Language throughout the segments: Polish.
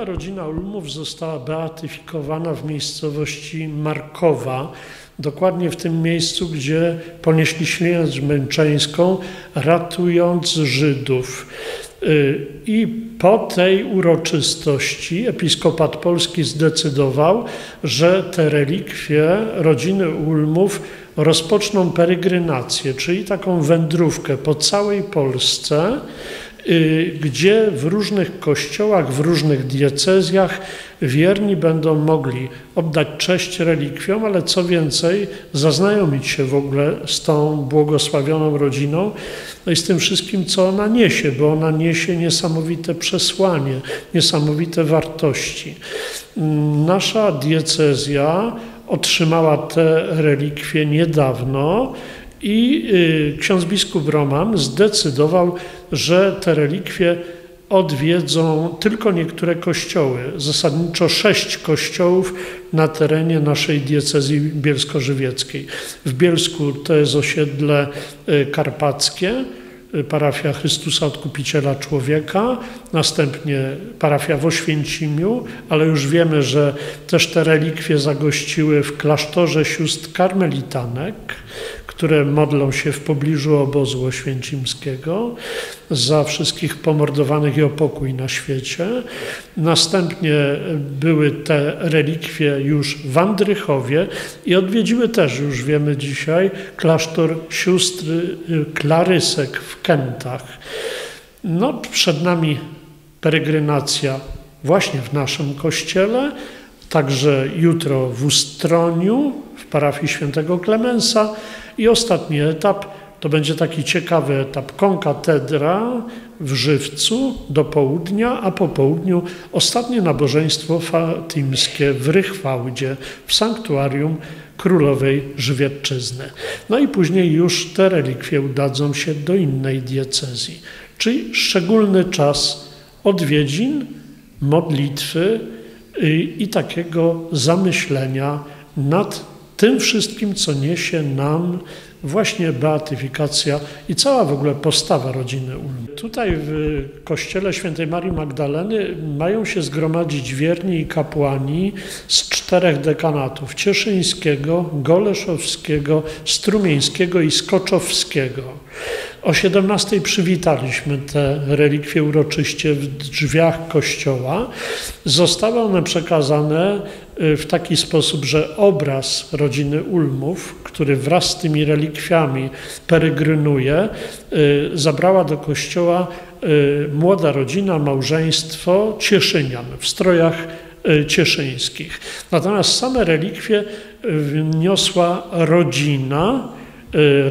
Sama rodzina Ulmów została beatyfikowana w miejscowości Markowa, dokładnie w tym miejscu, gdzie ponieśli śmierć męczeńską, ratując Żydów. Y, I po tej uroczystości episkopat polski zdecydował, że te relikwie rodziny Ulmów rozpoczną peregrynację, czyli taką wędrówkę po całej Polsce, gdzie w różnych kościołach, w różnych diecezjach wierni będą mogli oddać cześć relikwiom, ale co więcej, zaznajomić się w ogóle z tą błogosławioną rodziną no i z tym wszystkim, co ona niesie, bo ona niesie niesamowite przesłanie, niesamowite wartości. Nasza diecezja otrzymała te relikwie niedawno i y, ksiądz biskup Roman zdecydował, że te relikwie odwiedzą tylko niektóre kościoły, zasadniczo sześć kościołów na terenie naszej diecezji bielsko-żywieckiej. W Bielsku to jest osiedle y, karpackie, y, parafia Chrystusa Odkupiciela Człowieka, następnie parafia w Oświęcimiu, ale już wiemy, że też te relikwie zagościły w klasztorze sióstr karmelitanek, które modlą się w pobliżu obozu oświęcimskiego za wszystkich pomordowanych i o pokój na świecie. Następnie były te relikwie już w Andrychowie i odwiedziły też, już wiemy dzisiaj, klasztor sióstr Klarysek w Kętach. No, przed nami peregrinacja właśnie w naszym kościele, także jutro w Ustroniu, w parafii świętego Klemensa i ostatni etap to będzie taki ciekawy etap konkatedra w Żywcu do południa, a po południu ostatnie nabożeństwo fatimskie w Rychwałdzie, w sanktuarium Królowej Żywiecczyzny. No i później już te relikwie udadzą się do innej diecezji, czyli szczególny czas odwiedzin, modlitwy i, i takiego zamyślenia nad tym wszystkim, co niesie nam właśnie beatyfikacja i cała w ogóle postawa rodziny Ulm. Tutaj w kościele świętej Marii Magdaleny mają się zgromadzić wierni i kapłani z czterech dekanatów: cieszyńskiego, goleszowskiego, strumieńskiego i skoczowskiego. O 17 przywitaliśmy te relikwie uroczyście w drzwiach kościoła. Zostały one przekazane y, w taki sposób, że obraz rodziny Ulmów, który wraz z tymi relikwiami peregrynuje, y, zabrała do kościoła y, młoda rodzina, małżeństwo Cieszynian w strojach cieszyńskich. Natomiast same relikwie wniosła rodzina,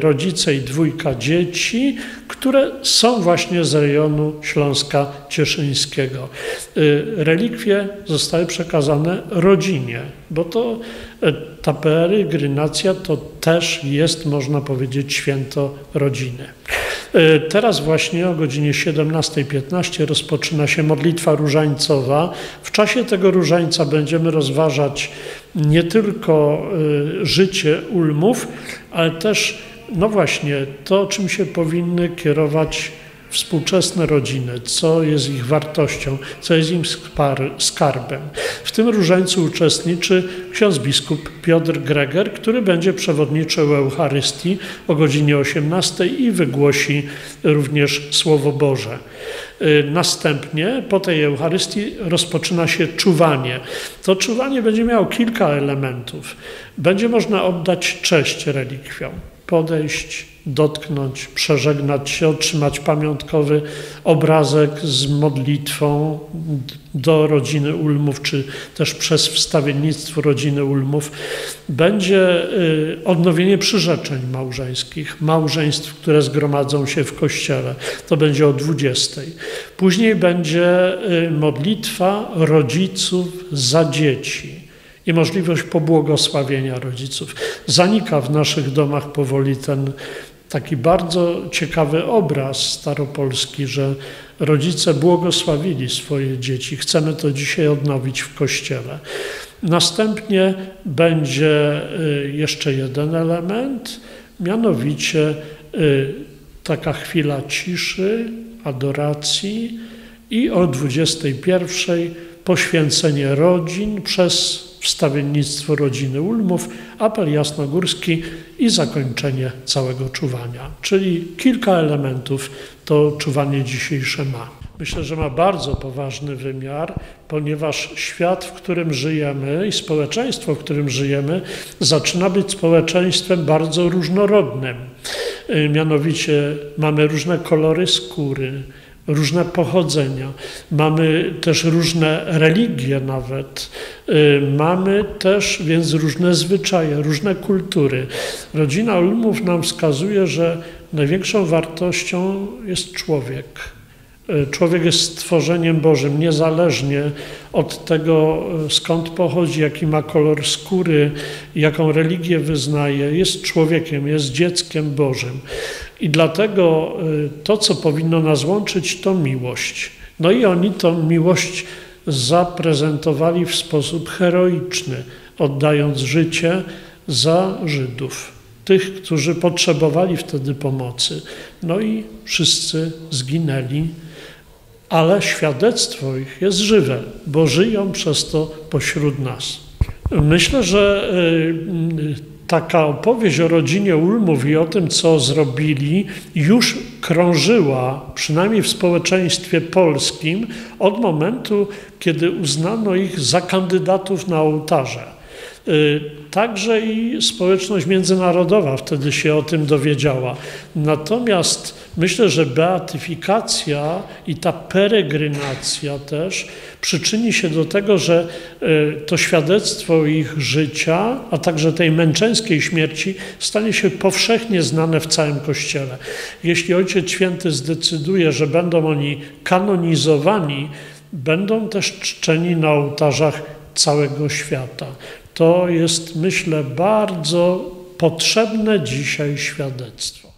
rodzice i dwójka dzieci, które są właśnie z rejonu Śląska Cieszyńskiego. Y, relikwie zostały przekazane rodzinie, bo to y, ta peregrinacja to też jest, można powiedzieć, święto rodziny. Teraz właśnie o godzinie 17.15 rozpoczyna się modlitwa różańcowa. W czasie tego różańca będziemy rozważać nie tylko e, życie ulmów, ale też, no właśnie, to, czym się powinny kierować współczesne rodziny, co jest ich wartością, co jest im skarbem. W tym różańcu uczestniczy ksiądz biskup Piotr Greger, który będzie przewodniczył Eucharystii o godzinie 18 i wygłosi również Słowo Boże. Y, następnie po tej Eucharystii rozpoczyna się czuwanie. To czuwanie będzie miało kilka elementów. Będzie można oddać cześć relikwiom, podejść, dotknąć, przeżegnać się, otrzymać pamiątkowy obrazek z modlitwą do rodziny Ulmów, czy też przez wstawiennictwo rodziny Ulmów. Będzie y, odnowienie przyrzeczeń małżeńskich, małżeństw, które zgromadzą się w kościele. To będzie o 20. Później będzie y, modlitwa rodziców za dzieci i możliwość pobłogosławienia rodziców. Zanika w naszych domach powoli ten taki bardzo ciekawy obraz staropolski, że rodzice błogosławili swoje dzieci. Chcemy to dzisiaj odnowić w kościele. Następnie będzie y, jeszcze jeden element, mianowicie y, taka chwila ciszy, adoracji i o 21 poświęcenie rodzin przez wstawiennictwo rodziny Ulmów, apel jasnogórski i zakończenie całego czuwania. Czyli kilka elementów to czuwanie dzisiejsze ma. Myślę, że ma bardzo poważny wymiar, ponieważ świat, w którym żyjemy i społeczeństwo, w którym żyjemy, zaczyna być społeczeństwem bardzo różnorodnym. Y, mianowicie mamy różne kolory skóry, różne pochodzenia, mamy też różne religie nawet, y, mamy też więc różne zwyczaje, różne kultury. Rodzina Ulmów nam wskazuje, że największą wartością jest człowiek. Y, człowiek jest stworzeniem Bożym, niezależnie od tego, y, skąd pochodzi, jaki ma kolor skóry, jaką religię wyznaje, jest człowiekiem, jest dzieckiem Bożym. I dlatego y, to, co powinno nas łączyć, to miłość. No i oni tą miłość zaprezentowali w sposób heroiczny, oddając życie za Żydów, tych, którzy potrzebowali wtedy pomocy. No i wszyscy zginęli, ale świadectwo ich jest żywe, bo żyją przez to pośród nas. Myślę, że y, taka opowieść o rodzinie Ulmów i o tym, co zrobili, już krążyła, przynajmniej w społeczeństwie polskim, od momentu, kiedy uznano ich za kandydatów na ołtarze. Y, także i społeczność międzynarodowa wtedy się o tym dowiedziała. Natomiast myślę, że beatyfikacja i ta peregrynacja też przyczyni się do tego, że y, to świadectwo ich życia, a także tej męczeńskiej śmierci stanie się powszechnie znane w całym Kościele. Jeśli Ojciec Święty zdecyduje, że będą oni kanonizowani, będą też czczeni na ołtarzach całego świata. To jest, myślę, bardzo potrzebne dzisiaj świadectwo.